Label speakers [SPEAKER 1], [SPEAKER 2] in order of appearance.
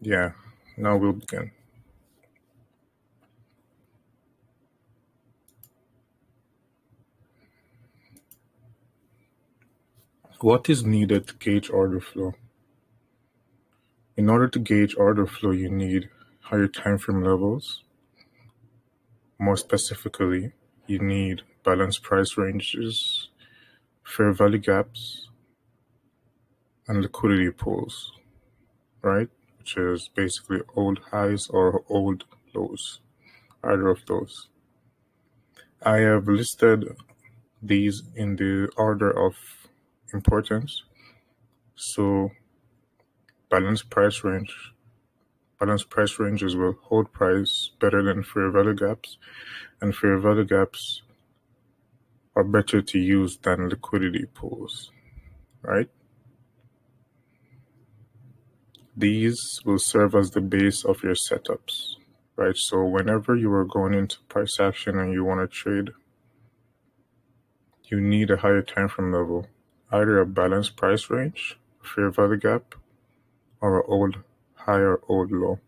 [SPEAKER 1] Yeah, now we'll begin. What is needed to gauge order flow? In order to gauge order flow, you need higher time frame levels. More specifically, you need balanced price ranges, fair value gaps, and liquidity pools, right? Which is basically old highs or old lows, either of those. I have listed these in the order of importance. So balance price range, Balance price ranges will hold price better than fair value gaps, and fair value gaps are better to use than liquidity pools, right? These will serve as the base of your setups, right? So whenever you are going into price action and you want to trade, you need a higher time frame level, either a balanced price range, fair value gap, or an old high or old low.